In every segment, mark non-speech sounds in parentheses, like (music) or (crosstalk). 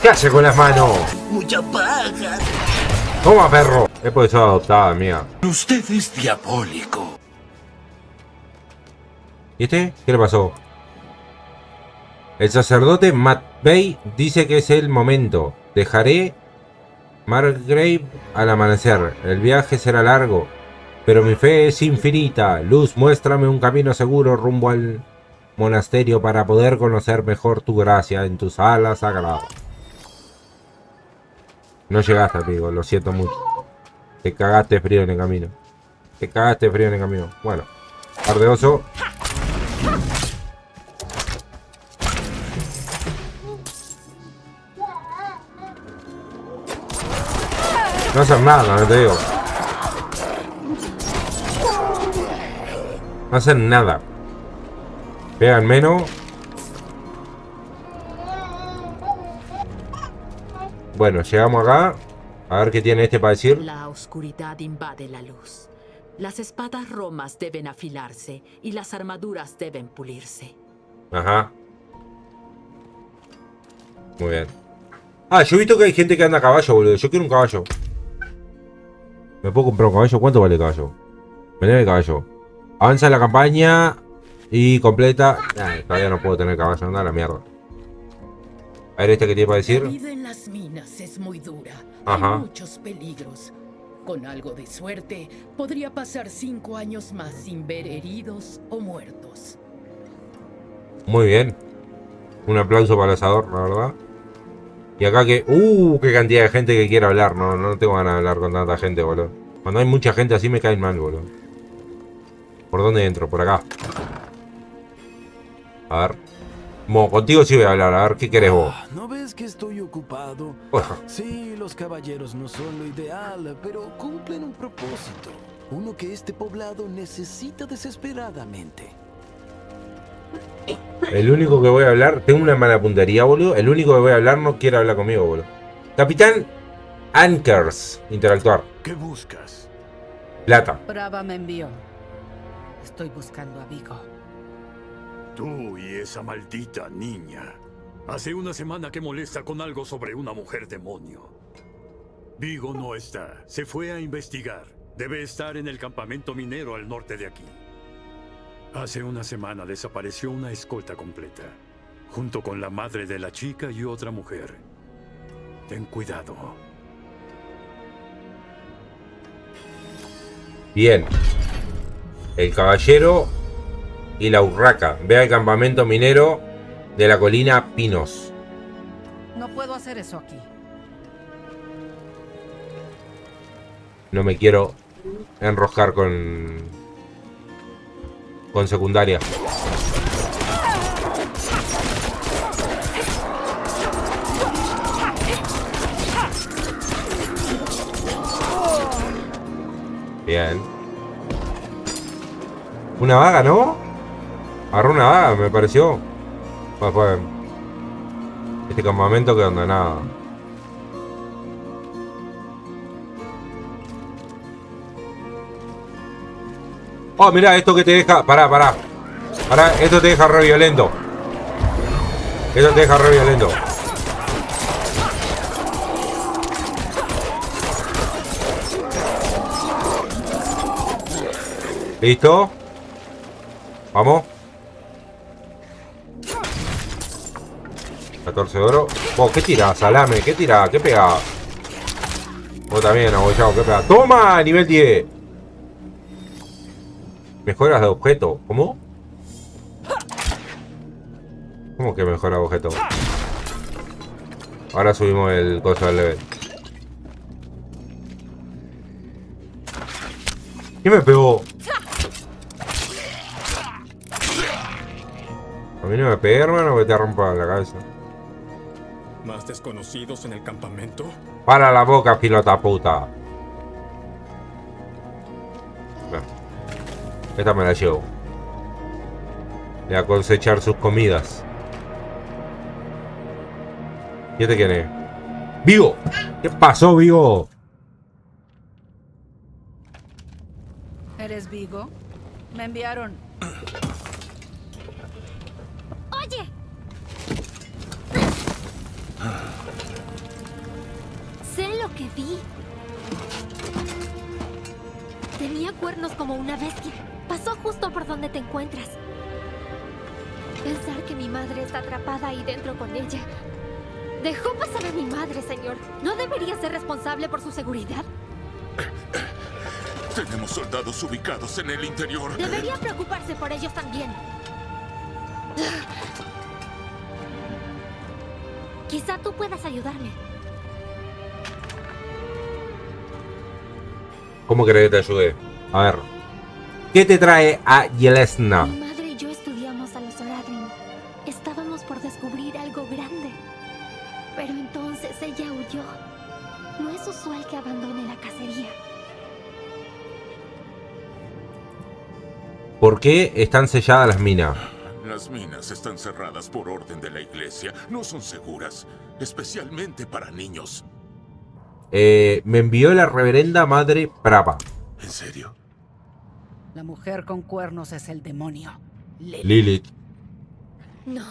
¿Qué hace con las manos? Mucha paja. Toma, perro. Porque soy adoptada, mía. Usted es diabólico. ¿Y este? ¿Qué le pasó? El sacerdote Matt Bay dice que es el momento. Dejaré Margrave al amanecer. El viaje será largo, pero mi fe es infinita. Luz, muéstrame un camino seguro rumbo al monasterio para poder conocer mejor tu gracia en tus alas sagradas. No llegaste, amigo, lo siento mucho. Te cagaste frío en el camino. Te cagaste frío en el camino. Bueno, par de oso. No hacen nada, no te digo. No hacen nada. Pegan menos. Bueno, llegamos acá. A ver qué tiene este para decir. La oscuridad invade la luz. Las espadas romas deben afilarse y las armaduras deben pulirse. Ajá. Muy bien. Ah, yo he visto que hay gente que anda a caballo, boludo. Yo quiero un caballo. ¿Me puedo comprar un caballo? ¿Cuánto vale el caballo? Vender el caballo. Avanza la campaña y completa. Nah, todavía no puedo tener caballo, anda a la mierda. A ver, este que tiene para La decir. vida en las minas es muy dura. Ajá. Hay muchos peligros. Con algo de suerte, podría pasar cinco años más sin ver heridos o muertos. Muy bien. Un aplauso para el asador, la verdad. Y acá que... ¡Uh! ¡Qué cantidad de gente que quiere hablar! No, no tengo ganas de hablar con tanta gente, boludo. Cuando hay mucha gente así me caen mal, boludo. ¿Por dónde entro? Por acá. A ver. Mo, contigo sí voy a hablar. A ver, ¿qué querés vos? ¿No ves que estoy ocupado? Sí, los caballeros no son lo ideal, pero cumplen un propósito. Uno que este poblado necesita desesperadamente. El único que voy a hablar... Tengo una mala puntería, boludo. El único que voy a hablar no quiere hablar conmigo, boludo. Capitán Ankers. Interactuar. ¿Qué buscas? Plata. Brava me envió. Estoy buscando a Vigo. Tú y esa maldita niña. Hace una semana que molesta con algo sobre una mujer demonio. Vigo no está. Se fue a investigar. Debe estar en el campamento minero al norte de aquí. Hace una semana desapareció una escolta completa, junto con la madre de la chica y otra mujer. Ten cuidado. Bien. El caballero y la urraca. Ve al campamento minero de la colina Pinos. No puedo hacer eso aquí. No me quiero enroscar con... Con secundaria. Bien. Una vaga, ¿no? Vaga, me pareció. Pues, este campamento que onda nada. Oh, mira, esto que te deja. Pará, pará. Pará, esto te deja re violento. Esto te deja re violento. ¿Listo? Vamos. 14 de oro. Vos, ¿qué tirás? Salame, ¿qué tirás? ¿Qué pegás? Vos también, abollado, ¿qué pegás? ¡Toma! Nivel 10. Mejoras de objeto. ¿Cómo? ¿Cómo que mejora de objeto? Ahora subimos el costo del level. ¿Qué me pegó? A mí no me pegué, hermano, que te rompa la cabeza. ¿Más desconocidos en el campamento? Para la boca, pilota puta. Esta me la llevo. Voy a cosechar sus comidas. ¿Y este quién es? ¡Vivo! ¿Qué pasó, Vivo? ¿Eres Vigo? Me enviaron. Vi. Tenía cuernos como una bestia. Pasó justo por donde te encuentras. Pensar que mi madre está atrapada ahí dentro con ella. Dejó pasar a mi madre, señor. ¿No debería ser responsable por su seguridad? (coughs) Tenemos soldados ubicados en el interior. Debería preocuparse por ellos también. Quizá tú puedas ayudarme. ¿Cómo querés que te ayude? A ver. ¿Qué te trae a Yelesna? Mi madre y yo estudiamos a los Oradrim. Estábamos por descubrir algo grande. Pero entonces ella huyó. No es usual que abandone la cacería. ¿Por qué están selladas las minas? Las minas están cerradas por orden de la iglesia. No son seguras, especialmente para niños. Eh, me envió la reverenda madre Prava. ¿En serio? La mujer con cuernos es el demonio. Lilith. Lilith. No.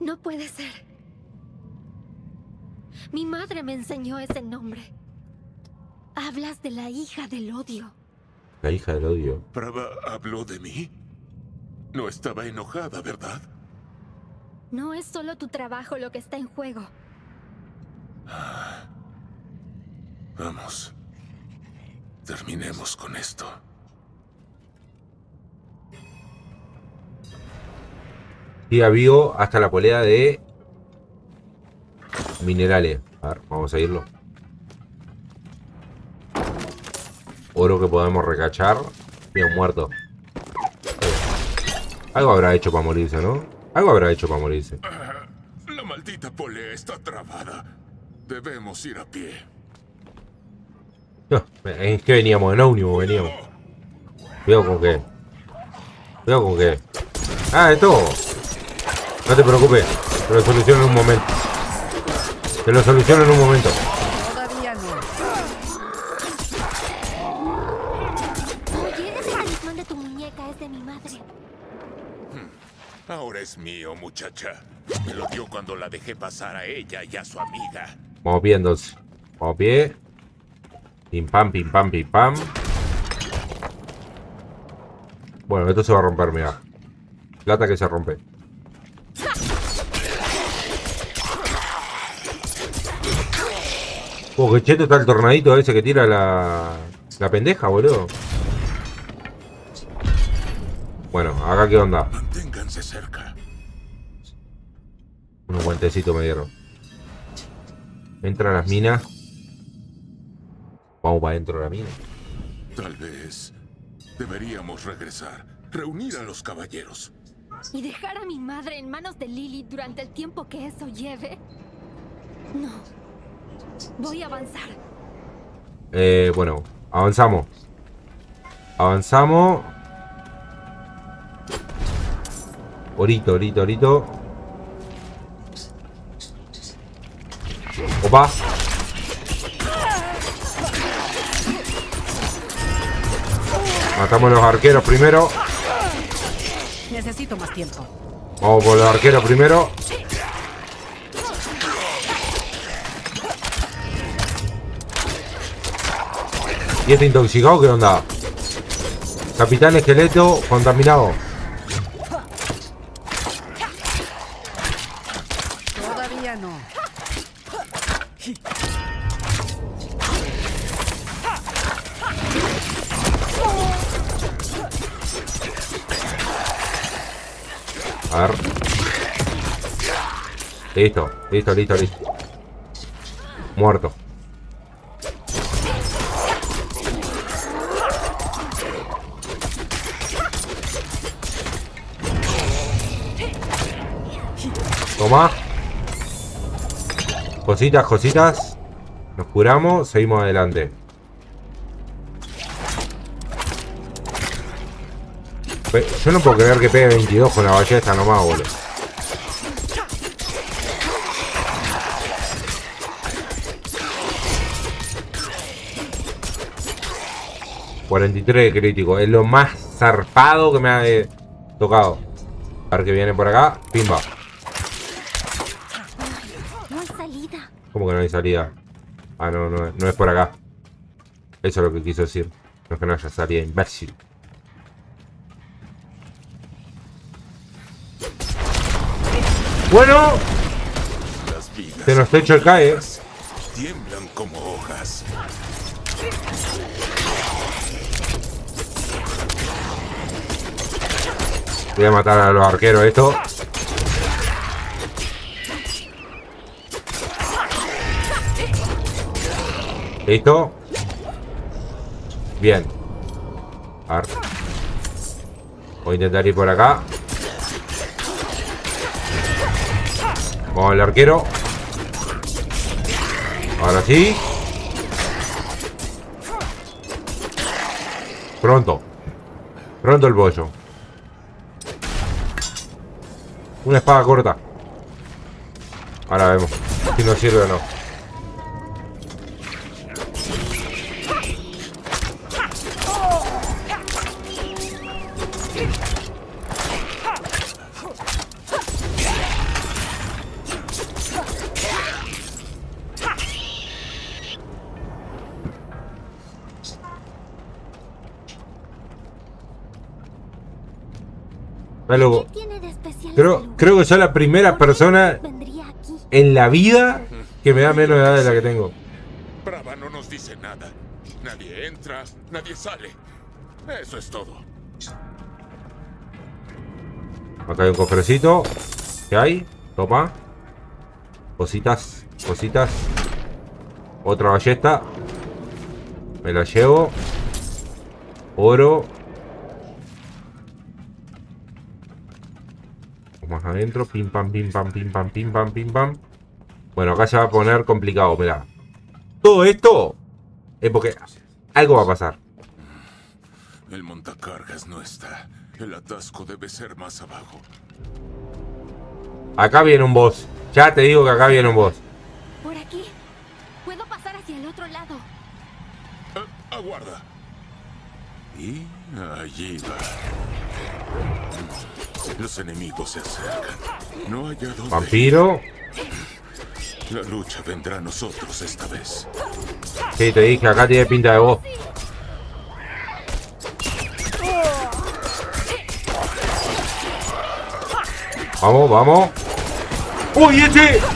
No puede ser. Mi madre me enseñó ese nombre. Hablas de la hija del odio. La hija del odio. ¿Prava habló de mí? No estaba enojada, ¿verdad? No es solo tu trabajo lo que está en juego. Vamos. Terminemos con esto. Y vivo hasta la polea de minerales. A ver, vamos a irlo. Oro que podemos recachar. Bien, muerto. Algo habrá hecho para morirse, ¿no? Algo habrá hecho para morirse. La maldita polea está trabada. Debemos ir a pie. No, ¿en qué veníamos? En ómnibus veníamos. Cuidado con qué. Cuidado con qué. Ah, esto. No te preocupes. Te lo soluciono en un momento. Te lo soluciono en un momento. Todavía no. Oye, ese talismán de tu muñeca es de mi madre. Ahora es mío, muchacha. Me lo dio cuando la dejé pasar a ella y a su amiga. Vamos bien. Pim pam, pim pam, pim pam. Bueno, esto se va a romper, mira. Plata que se rompe. Oh, qué cheto está el tornadito ese que tira la, la pendeja, boludo. Bueno, acá qué onda. Manténganse cerca. Un guantecito me dieron. Entra a las minas. Vamos para adentro de la mina. Tal vez deberíamos regresar. Reunir a los caballeros. ¿Y dejar a mi madre en manos de Lily durante el tiempo que eso lleve? No. Voy a avanzar. Eh, bueno, avanzamos. Avanzamos. Orito, orito, orito. Matamos a los arqueros primero. Necesito más tiempo. Vamos por los arqueros primero. ¿Y este intoxicado qué onda? Capitán esqueleto contaminado. Todavía no. A ver. Listo, listo, listo, listo. Muerto. Toma. Cositas, cositas. Nos curamos, seguimos adelante. Yo no puedo creer que pegue 22 con la ballesta nomás, boludo. ...43 de crítico... ...es lo más zarpado que me ha eh, tocado... ...a ver que viene por acá... ...pimba... hay salida. ¿Cómo que no hay salida? Ah, no, no, no es por acá. Eso es lo que quiso decir. No es que no haya salida, imbécil. Bueno, se nos hecho el cae. tiemblan como hojas. Voy a matar a los arqueros esto. ¿Listo? Bien. A ver. Voy a intentar ir por acá. Vamos al arquero. Ahora sí. Pronto. Pronto el bollo. Una espada corta. Ahora vemos si nos sirve o no. Está loco. ¿Qué tiene de especial Creo, ese creo que soy la primera persona en la vida que me da menos edad de la que tengo. Brava no nos dice nada. Nadie entra, nadie sale. Eso es todo. Acá hay un cofrecito. ¿Qué hay? Toma. Cositas, cositas. Otra ballesta. Me la llevo. Oro. Más adentro. Pim pam, pim pam, pim pam, pim pam, pim pam. Bueno, acá se va a poner complicado, mirá. Todo esto es porque algo va a pasar. El montacargas no está. El atasco debe ser más abajo. Acá viene un boss. Ya te digo que acá viene un boss. Por aquí. Puedo pasar hacia el otro lado. Ah, aguarda. Y allí va. Los enemigos se acercan. No hay a dónde. Vampiro. La lucha vendrá a nosotros esta vez. Sí, te dije, acá tiene pinta de voz. Vamos, vamos. ¡Uy, este!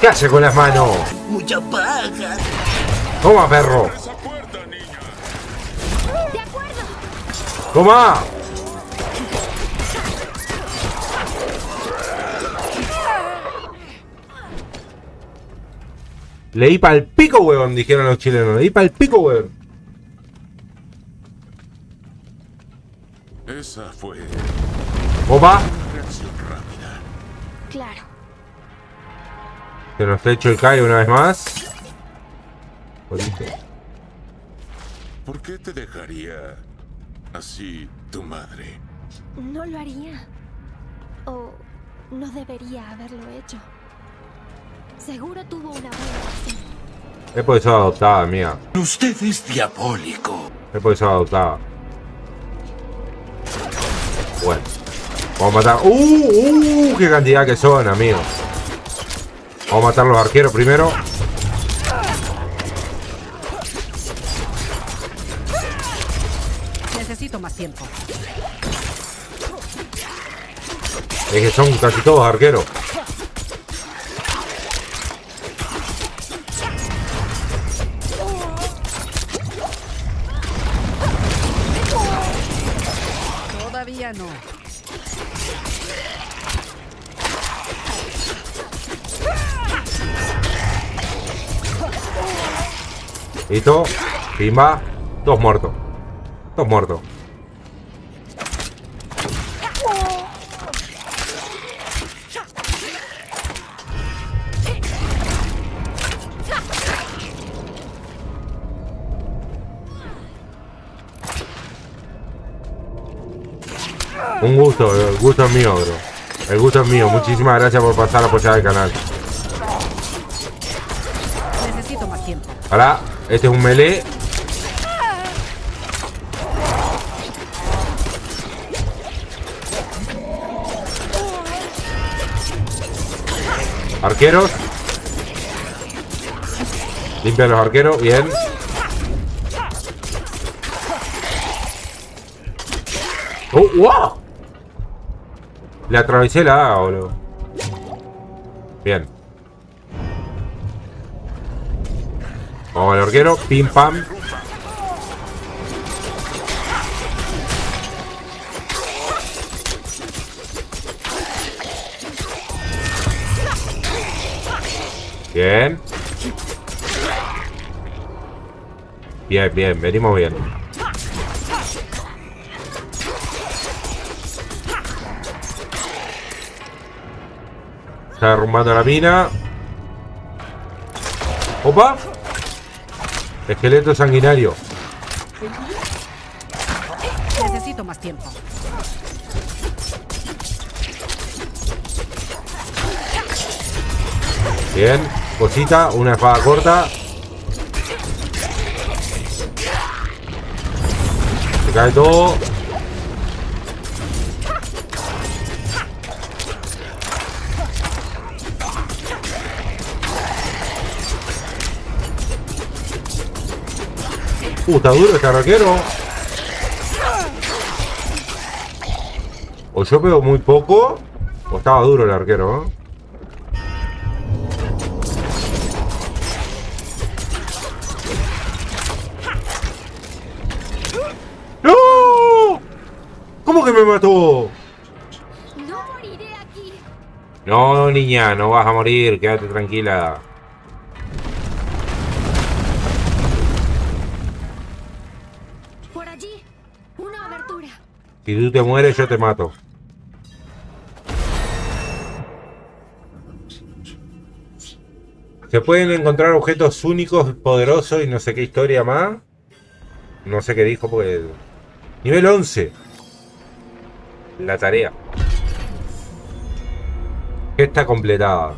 ¿Qué hace con las manos? Mucha paja. Toma, perro. Toma. Leí pa'l pico, huevón, dijeron los chilenos. Leí pa'l pico, huevón. Esa fue Opa. una reacción rápida. Claro. Se nos ha hecho el cae una vez más. Jodiste. ¿Por qué te dejaría así tu madre? No lo haría. O no debería haberlo hecho. Seguro tuvo una buena razón. Es soy adoptada, mía. Usted es diabólico. Es porque soy adoptada. Bueno. Vamos a matar. ¡Uh! ¡Uh! ¡Qué cantidad que son, amigo! Vamos a matar los arqueros primero. Necesito más tiempo. Es que son casi todos arqueros. Listo. Pimba. Todos muertos. Todos muertos. Un gusto, el gusto es mío, bro. El gusto es mío. Muchísimas gracias por pasar a apoyar el canal. Necesito Necesito más tiempo. Ahora, este es un melee. Arqueros. Limpia los arqueros, bien. ¡Oh, wow! Le atravesé la A, boludo. Bien. Vamos al arquero. Pim pam. Bien. Bien, bien, venimos bien. Está derrumbando la mina. ¡Opa! Esqueleto sanguinario. Necesito más tiempo. Bien. Cosita, una espada corta. Se cae todo. Uh, está duro este arquero. O yo veo muy poco, o estaba duro el arquero, ¿eh? ¡No! ¿Cómo que me mató? No moriré aquí. No, niña, no vas a morir, quédate tranquila. Si tú te mueres, yo te mato. Se pueden encontrar objetos únicos, poderosos y no sé qué historia más. No sé qué dijo porque... Nivel 11. La tarea. Está completada.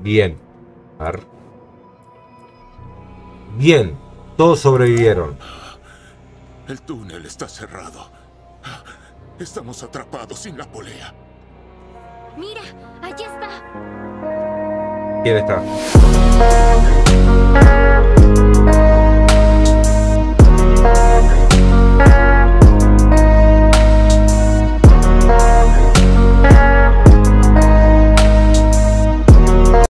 Bien. Bien. Todos sobrevivieron. El túnel está cerrado. Estamos atrapados sin la polea. Mira, allí está. ¿Quién está?